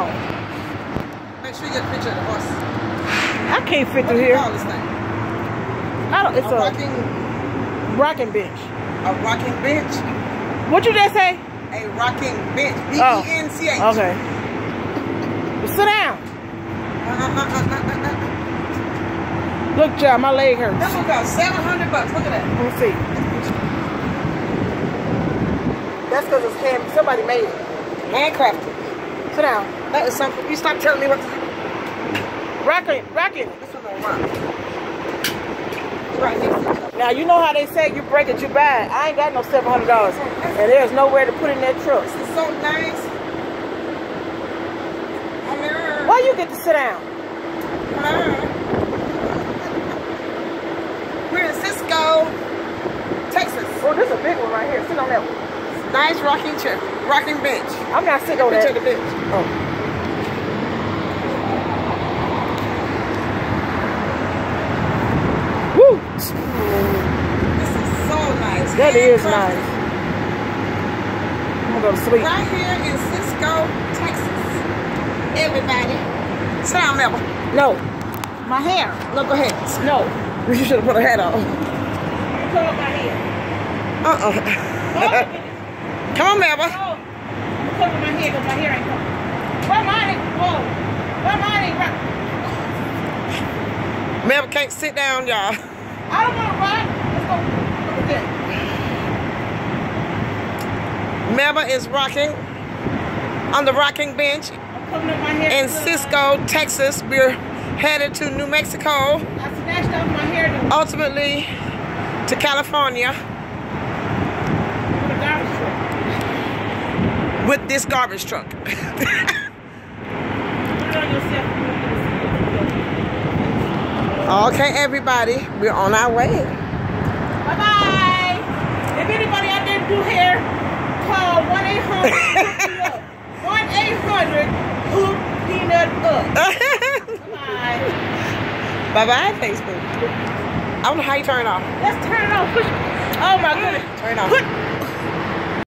Make sure you get a picture of the horse. I can't fit What through here. this thing? I don't, it's a a rocking, rocking bench. a rocking bench. What you just say? A rocking bench. B Oh, E N C H. Oh, okay. Well, sit down. Look, child, my leg hurts. This one costs seven hundred bucks. Look at that. Let me see. That's because it's hand. Somebody made it. Handcrafted. Sit down. That is something. You stop telling me what. Rocking, rocking. This one don't rock. Right next each. Now you know how they say you break it, you buy it. I ain't got no seven hundred dollars, and there's nowhere to put in that truck. This is so nice. Hello. Why you get to sit down? Hello. We're in Cisco, Texas. Oh, this is a big one right here. Sit on that one. Nice rocking chair, rocking bench. I'm not sitting on Picture that. the bench. Oh. Woo! This is so nice. That is nice. I'm gonna go to sleep. Right here in Cisco, Texas. Everybody. Sit down, Melba. No, My hair. No, go ahead. no. You should have put a hat on. Pull up my hair. Uh-uh. Come on, Melba. oh. Up my because my hair ain't. Where mine? Whoa. Where mine? Right. Melba can't sit down, y'all. I don't want to ride. Let's go. Look at that. Melba is rocking on the rocking bench I'm up my hair. in Cisco, Texas. We're headed to New Mexico, I snatched off my hair ultimately to California the garbage truck. With this garbage truck. Put it on yourself. okay, everybody, we're on our way. Bye bye. If anybody out there do hair, call 1 800 1 800 Hoop Peanut Up. Bye. Bye bye, Facebook. I don't know how you turn it off. Let's turn it off. Push. Oh my goodness. Turn it off. Put